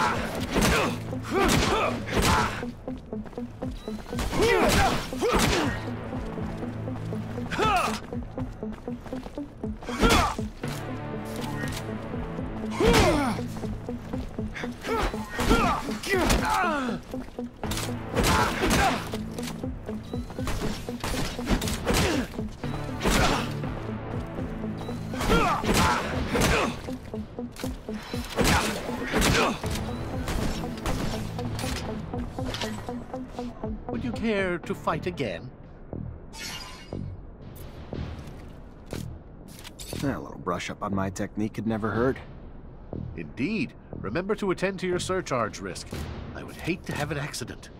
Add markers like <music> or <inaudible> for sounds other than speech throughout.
Would to fight again? A little brush up on my technique could never hurt. Indeed. Remember to attend to your surcharge risk. I would hate to have an accident.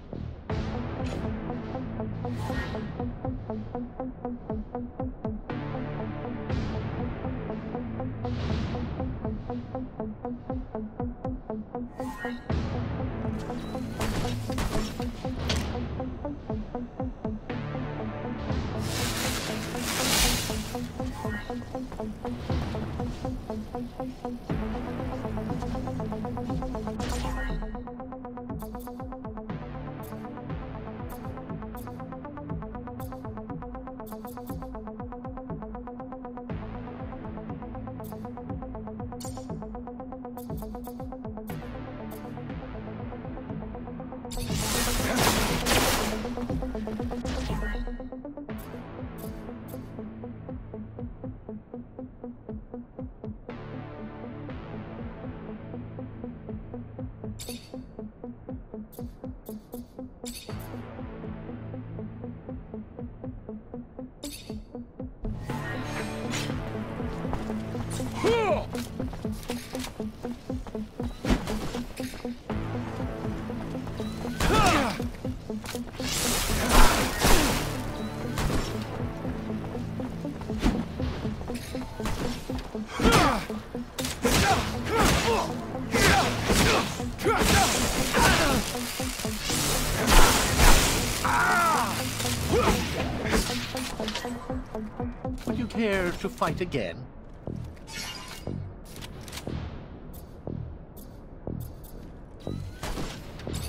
To fight again?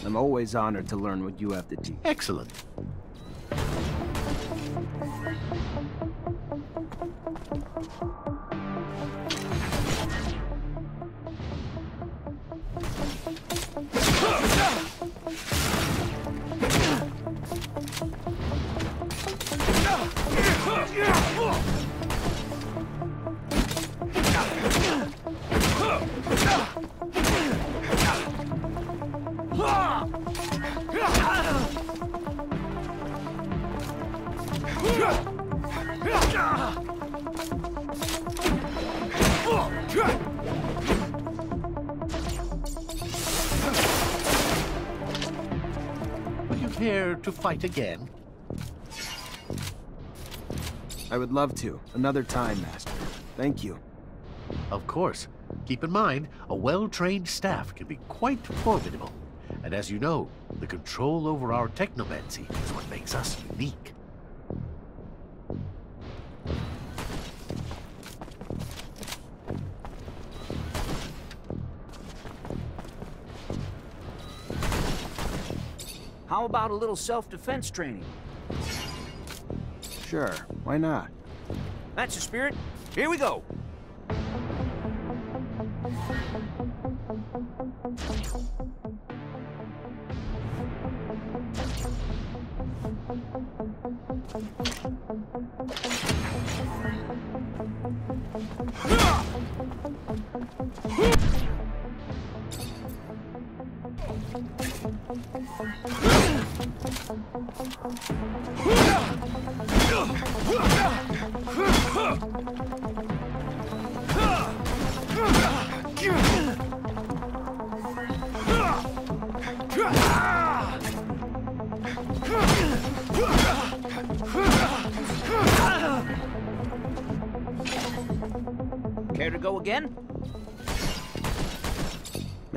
I'm always honored to learn what you have to teach. Excellent. To fight again? I would love to. Another time, Master. Thank you. Of course. Keep in mind, a well-trained staff can be quite formidable. And as you know, the control over our technomancy is what makes us unique. How about a little self-defense training? Sure, why not? That's the spirit. Here we go.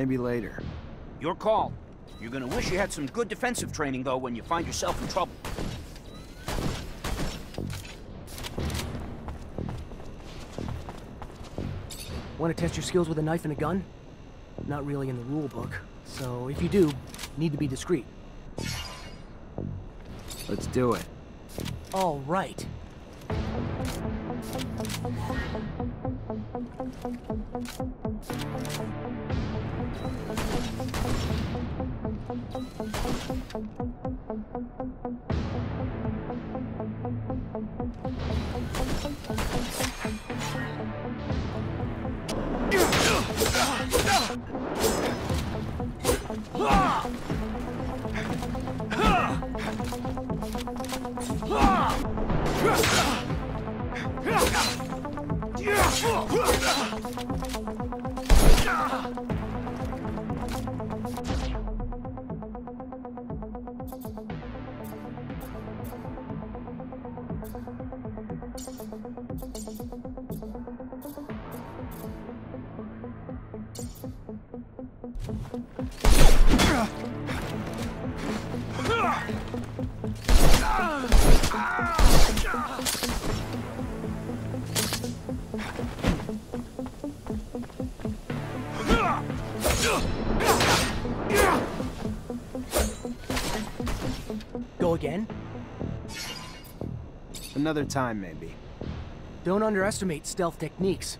Maybe later. Your call. You're gonna wish you had some good defensive training, though, when you find yourself in trouble. Want to test your skills with a knife and a gun? Not really in the rule book. So if you do, need to be discreet. Let's do it. All right. Go again? Another time, maybe. Don't underestimate stealth techniques,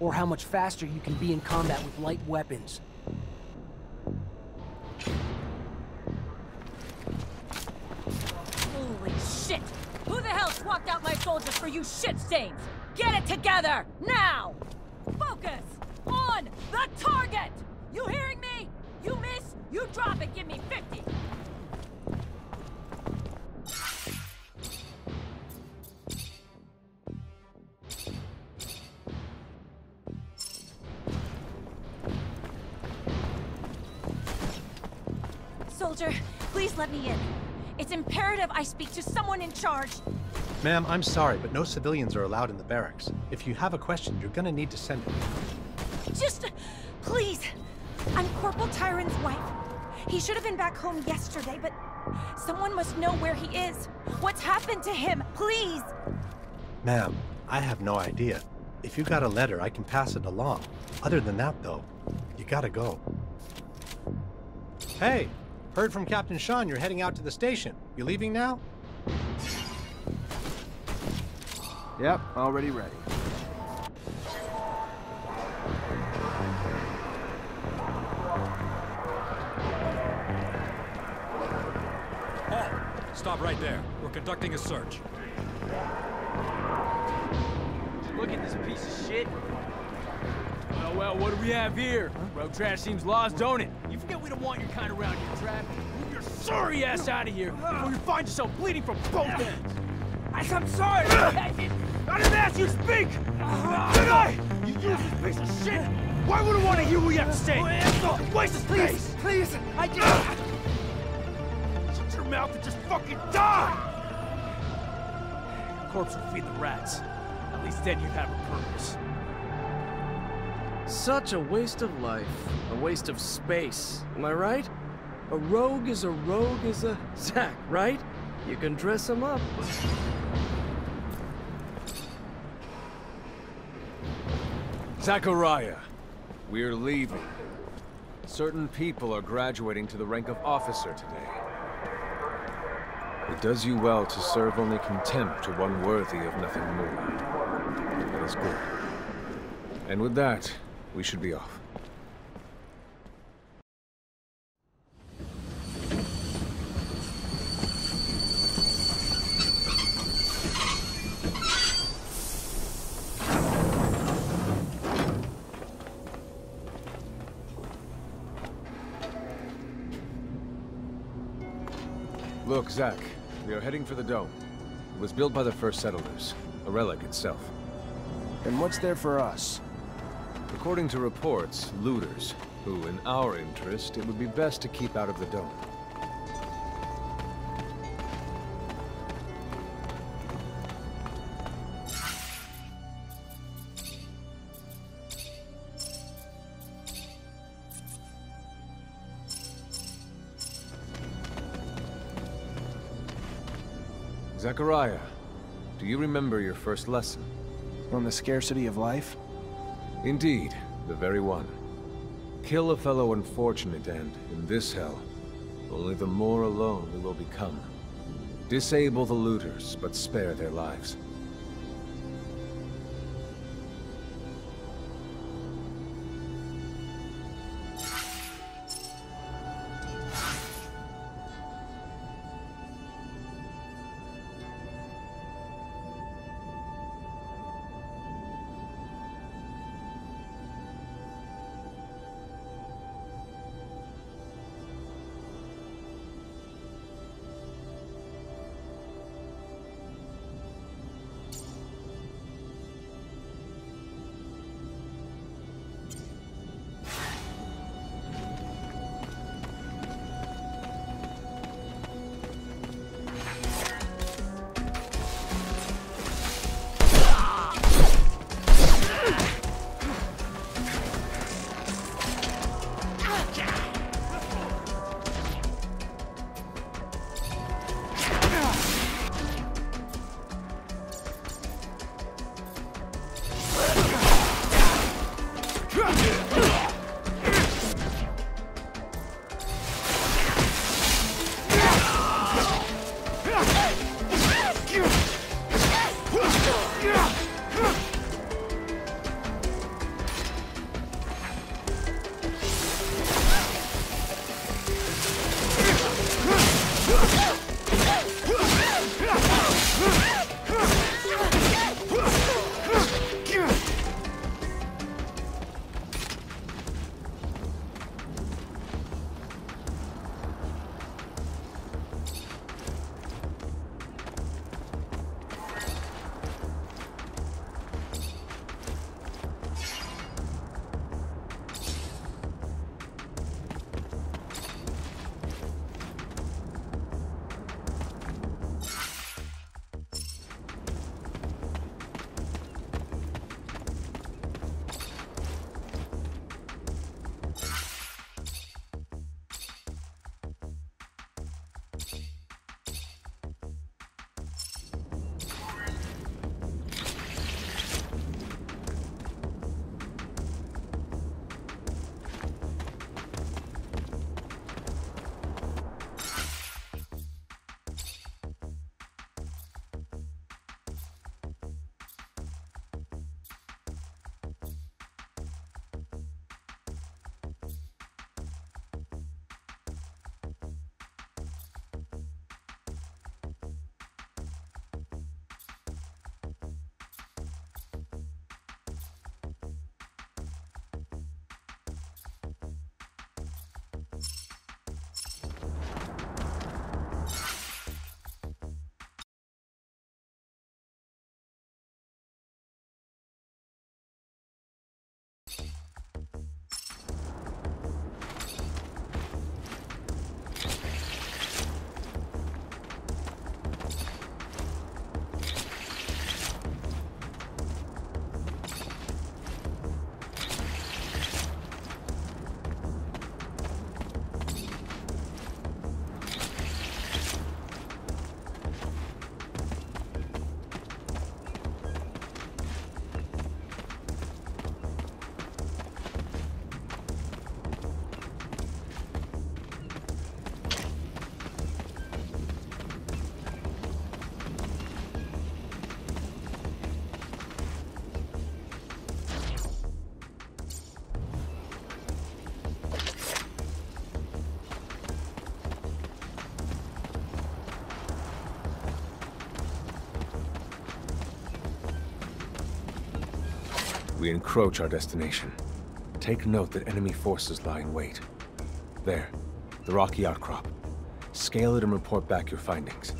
or how much faster you can be in combat with light weapons. Holy shit! Who the hell swapped out my soldiers for you shit stains? Get it together, now! Focus on the target! You hearing me? You miss, you drop it, give me 50! Soldier, please let me in. It's imperative I speak to someone in charge. Ma'am, I'm sorry, but no civilians are allowed in the barracks. If you have a question, you're gonna need to send it. Just, please. I'm Corporal Tyron's wife. He should have been back home yesterday, but someone must know where he is. What's happened to him? Please. Ma'am, I have no idea. If you got a letter, I can pass it along. Other than that, though, you gotta go. Hey, heard from Captain Sean you're heading out to the station. You leaving now? Yep, already ready. Halt! Stop right there. We're conducting a search. Look at this piece of shit. Well, what do we have here? Road trash seems lost, don't it? You forget we don't want your kind around here, Trap. Move your sorry ass out of here before you find yourself bleeding from both ends. I'm sorry. I <laughs> didn't, I didn't ask you to speak. Did I? You useless piece of shit. Why would I want to hear what you have to say? Waste of space. Please, I just... Shut your mouth and just fucking die! Corpse will feed the rats. At least then you'd have a purpose. Such a waste of life. A waste of space. Am I right? A rogue is a rogue is a <laughs> Zack, right? You can dress him up. Zachariah, we're leaving. Certain people are graduating to the rank of officer today. It does you well to serve only contempt to one worthy of nothing more. That is good. And with that, we should be off. Look, Zack, we are heading for the dome. It was built by the first settlers, a relic itself. And what's there for us? According to reports, looters, who, in our interest, it would be best to keep out of the dome. Zachariah, do you remember your first lesson? On the scarcity of life? Indeed, the very one. Kill a fellow unfortunate and, in this hell, only the more alone we will become. Disable the looters, but spare their lives. We encroach our destination. Take note that enemy forces lie in wait. There, the rocky outcrop. Scale it and report back your findings.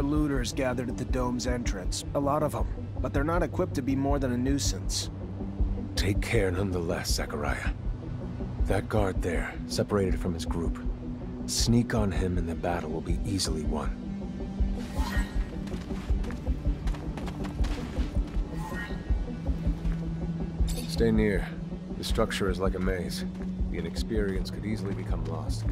Looters gathered at the dome's entrance. A lot of them. But they're not equipped to be more than a nuisance. Take care nonetheless, Zachariah. That guard there, separated from his group. Sneak on him and the battle will be easily won. Stay near. The structure is like a maze. The inexperienced could easily become lost.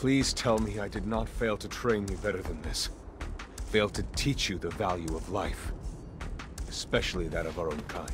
Please tell me I did not fail to train you better than this. Fail to teach you the value of life. Especially that of our own kind.